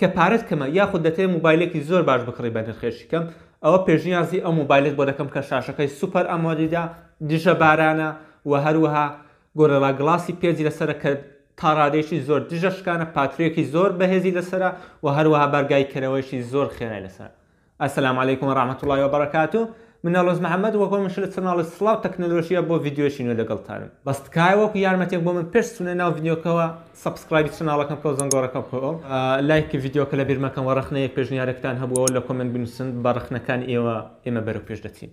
کە پارەت کەمە یاخود دەتەوێت موبایلێکی زۆر باش بکڕی بە نرخێکی کەم ئەوە پێشنیازی ئەو موبایلت بۆ دەکەم کە شاشەکەی سوپەر ئەمۆلیدە دژە بارانە و هەروەها گۆرێڵا گڵاسی پێنجی لەسەرە کە تا ڕادەیەکی زۆر دژە شکانە پاتریەکی زۆر بەهێزی لەسەرە و هەروەها بارگاییکەرەوەیەکی زۆر خێرای لەسەرە السلام علیکم و رحمت اللە و برکاته من نەورۆز محمد وە کۆمشە لە چەناڵی سڵاو تەکنەلۆژیا بۆ ڤیدیۆیەکی نوێ لەگەڵتانم بەس تکایە وەکو یارمەتێک بۆ من پێش چونە ناو ڤیدیۆکەوە سەبسکرایبی چەناڵەکەم بکەو زەنگۆرەکە بکەو لایکی ڤیدیۆکە لەبیر مەکەن وە رەخنەیەک پێشنیارێکتان هەبوو ئەوە لە کۆمێنت بنوسن بە رەخنەکانی ئێوە ئێمە بەرەو پێش دەچین.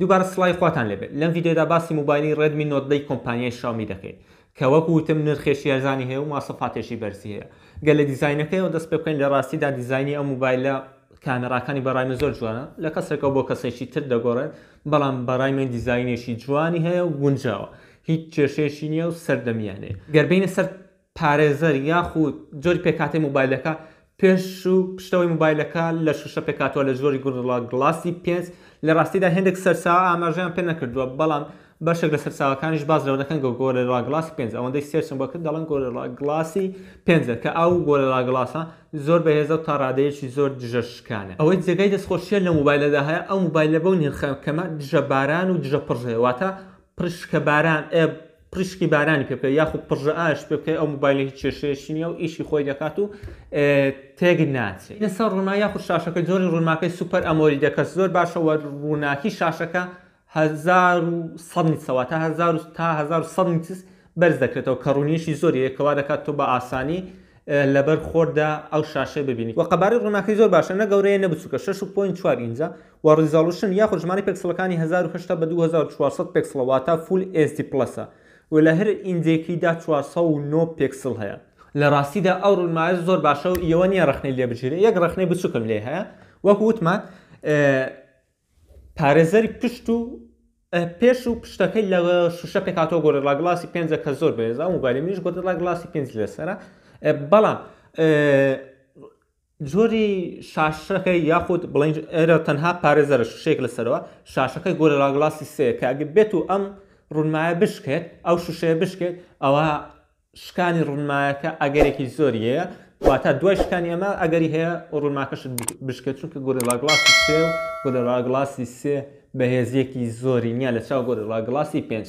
دووبارە سڵاوی خواتان لێبێت لەم ڤیدیۆدا باسی موبایلی ڕێدمی نۆت دەی کۆمپانیای شاومی دەکەین کە وەکو وتم نرخێکی هەرزانی هەیە و ماسەفاتێکی بەرزی هەیە گەر لە دیزاینەکەیەوە دەست پێ بکەین لە ڕاستیدا دیزاینی ئەو موبایلە کامێراکانی بەڕای من زۆر جوانە لە کەسێکەوە بۆ کەسێکی تر دەگۆڕێت بەڵام بەڕای من دیزاینێکی جوانی هەیە و گونجاوە هیچ کێشەیەکی نییە و سەردەمیانەیە گەر بێینە سەر پارێزەر یاخود جۆری پێکهاتەی مۆبایلەکە، پێش و پشتەوەی مۆبایلەکە لە شوشە پێکهاتووە لە جۆری گۆرلا گڵاسی پێنج، لە ڕاستیدا هێندێک سەرچاوە ئاماژەیان پێ نەکردووە، بەڵام بەشێک لە سەرچاوەکانیش باس لەوە دەکەن کە گۆرلا گڵاسی پێنج، ئەوەندەی سێرچم بۆ کرد دەڵێن گۆرلا گڵاسی پێنج، کە ئەو گۆرلا گڵاسە زۆر بەهێزە و تا ڕادەیەکی زۆر دژە شکانە. ئەوەی جێگای دەستخۆشییە لەو مۆبایلەدا هەیە، ئەو مۆبایلە بەو نرخە کەمە دژە باران و دژە پڕژەیە، واتە پڕشکەباران، پریشکی بارانی پێ بکە یاخو پڕژئاش پێ بکەی ئەو موبایلە هیچ کێشەیەکی نییە و ئیشی خۆی دەکات و تێک ناچێت لەسەر ڕوونا یاخو شاشەکە جۆری ڕوونماکەی سوپەر ئەمۆری دەکە زۆر باشە وە ڕووناکی شاشەکە 1900 نیتسەوە تا 1900 تا 1900 نیتس بەرز دەکرێتەوە کە ڕوونیشی زۆر یەکەوا دەکات تۆ بە ئاسانی لەبەر خۆردا ئەو شاشەی ببینی وە قەبارەی ڕووناکی زۆر باشە نە گەورەیە نە بچووکە 6.4 ئینجا و ڕیزاڵوشن یاخود ژمارەی پێکسڵەکانی هەزار و هەشتا بە دوو هەزار و چوار سەد پێکسڵە واتە فول ئێچ دی پڵەسە و لە هەر ئینجێکیدا چوار سەد و نۆ پێکسڵ هەیە. لە ڕاستیدا ئەو ڕونمایەش زۆر باشە و یەوە نیە ڕەخنەی لێ بگیرێ یەک ڕەخنەی بچوکم لێ هەیە وەکو وتمان پارێزەری پشت و پێش و پشتەکەی لە شوشە پێکاتەوە گۆرێلا گڵاسی پێنجە کە زۆر بەێزا موبایلی منیش گۆرێلا گڵاسی پێنج لەسەرە بەڵام جۆری شاشەکەی یاخود بڵێین ئێرە تەنها پارێزەرە شوشەیەک لەسەرەوە شاشەکەی گۆرێلا گڵاسی سێیە کە ئەگەر بێت و ئەم ڕونمایە بشکێت ئەو شوشەیە بشکێت ئەوە شکانی ڕونمایەکە ئەگەرێکی زۆری هەیە واتە دوای شکانی ئەمە ئەگەری هەیە ڕونماکەشت بشکێت چونکە گۆرێلا گڵاسی سێ و گۆرێلا گڵاسی سێ بەهێزیەکی زۆری نییە لە چاو گۆرێلا گڵاسی پێنج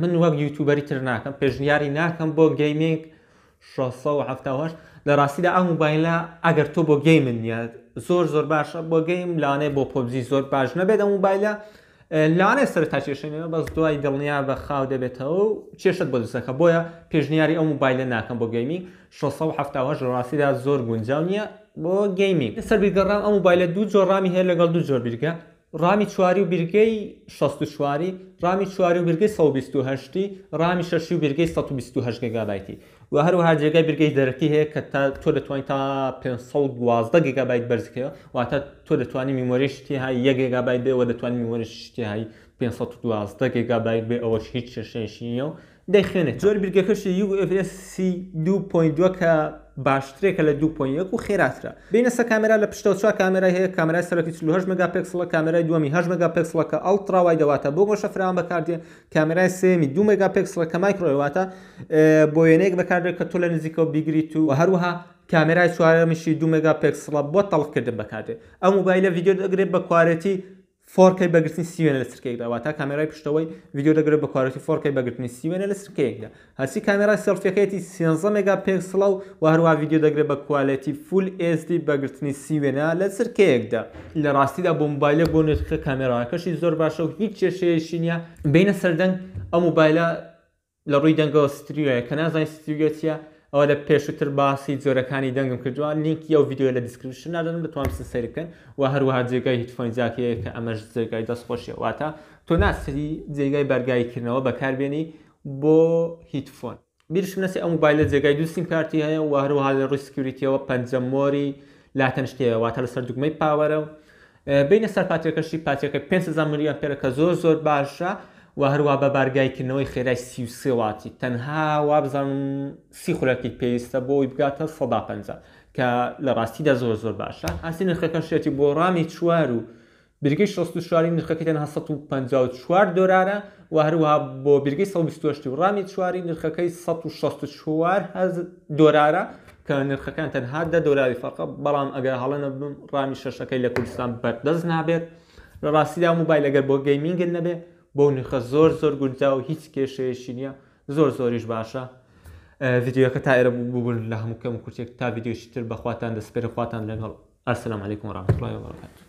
من وەک یوتوبەری تر ناکەم پێشنیاری ناکەم بۆ گەیمینگ 678 لە ڕاستیدا ئەم موبایلە ئەگەر تۆ بۆ گەیمن نیە زۆر زۆر باشە بۆ گەیم لانێ بۆ پۆبزی زۆر باش نەبێت ئەم موبایلە لانێ سەر تا کێشێنەوە بەس دوای دڵنیا بە خاو دەبێتەوە و کێشت بۆ دەسەکە بۆیە پێشنیاری ئەو موبایلە ناکەم بۆ گەیمی 670 ڕاستیدا زۆر گونجاو نییە بۆ گەیمی سەر بیرگەڕام ئەو موبایلە دوو جۆر ڕامی هەیە لەگەڵ دوو جۆر بیرگە ڕامی چواری و بیرگەی شەست و چواری، ڕامی چواری و بیرگەی سەد و بیست و هەشت ی، ڕامی شەشی و بیرگەی سەد و بیست و هەشت گێگابایتی و هەروەها جێگای بیرگەی دەرەکی هەیە کە تا تۆ دەتوانی تا پێنج سەد و دوازدە گێگابایت بەرز بکەیەوە واتە تۆ دەتوانی میمۆریش تیها یەک گێگابایت بێ وە دەتوانی میمۆریش تیهای پێنج سەد و دوازدە گێگابایت بێ ئەوەش هیچ کێشەیەکی نیە و دەیخوێنێتەوە. جۆری بیرگەکەشی یو ئێف ئێس سی دوو پۆینت دووە کە باشترێکە لە دوو پۆینت یەک و خێراترە. بێینە سەر کامێرا لە پشتەوە چوار کامێرای هەیە کامێرای سەرەکی چل و هەشت مێگاپێکسڵە کامێرای دووەمی هەشت مێگاپێکسڵە کە ئەڵتڕا وایدە واتە بۆ گۆشە فراوان بەکاردێ کامێرای سێیەمی دوو مێگاپێکسڵە کە مایکرۆیە واتە بۆ وێنەیەک بەکاردێ کە تۆ لە نزیکەوە بیگریت و هەروەها کامێرای چوارەمیشی دوو مێگاپێکسڵە بۆ تەڵکردن بەکاردێ ئەو موبایلە ڤیدیۆت ئەگرێت بە کوارێتی فۆڕکەی بە گرتنی سی وێنە لە سرکەیەکدا واتە کامێرای پشتەوەی ڤیدیۆ دەگرێت بە کوالێتی فۆڕکەی بە گرتنی سی وێنە لە سرکەیەکدا هەرچی کامێرای سێڵفیەکەیەتی سێزدە مێگا پێکسڵە و وە هەروەها ڤیدیۆ دەگرێت بە کوالێتی فول ئێچ دی بە گرتنی سی وێنە لە سرکەیەکدا لە ڕاستیدا بۆ مۆبایلە بۆ نرخە کامێراکەشی زۆر باشە و هیچ کێشەیەکی نیە بێینە سەردەنگ ئەو مۆبایلە لە ڕووی دەنگەوە ستریۆیە کە نازانی ستریۆ چییە ئەوە لە پێشووتر باسی جۆرەکانی دەنگم کردووە لینکی ئەو ڤیدیۆیە لە دیسکریپشن دادەنێم دەتوانن بچن سەیری بکەن و هەروەها جێگای هیتفۆنی جاک هەیە کە ئەمەش جێگای دەستخۆشیە واتە تۆ ناسری جێگای بەرگاییکردنەوە بەکاربێنی بۆ هیتفۆن بیرشم نەچێ ئەو موبایلە جێگای دوو سیم کارتی هەیە و هەروەها لە ڕووی سکیوریتیەوە پەنجە مۆری لاتەنیشت هەیە واتە لەسەر دوگمەی پاوەرە و بێینە سەر پاترێکەشی پاترێکە پێنج هەزار ملیامپێرە کە زۆر زۆر باشە و هەروە بە بارگای کردنەوەی خێرای سی و سێ واتی تەنها وابزانم سی خولەکی پێویستە بۆی بگاتە سەدا پەنجا کە لە ڕاستیدا زۆر زۆر باشە ئاستی نرخەکە شێتی بۆ ڕامی چوار و برگەی شەست و چواری نرخەکەی تەنها سەد و پەنجا و چوار دۆرارە و هەروەها بۆ بیرگەی سەد و بیست و هەشت و ڕامی چواری نرخەکەی سەد و شەست و چوار هەز دۆلارە کە نرخەکان تەنها دە دۆلاری فەرقە بەڵام ئەگەر هەڵە نەبم ڕامی شەشەکەی لە کوردستان بەردەست نابێت لە ڕاستیدا موبایل ئەگەر بۆ گەیمینگت نەبێ بەو نرخە زۆر زۆر گونجا و هیچ کێشەیەکی نییە زۆر زۆریش باشە ڤیددیوەکە تا ئێرە ببوون لە هەموو کەم کورتێک تا ڤیددیوشی تر بەخواتان دەسپێرە خواتان لەگەڵ ئەسلام علیکم ڕامتڵی وبرکات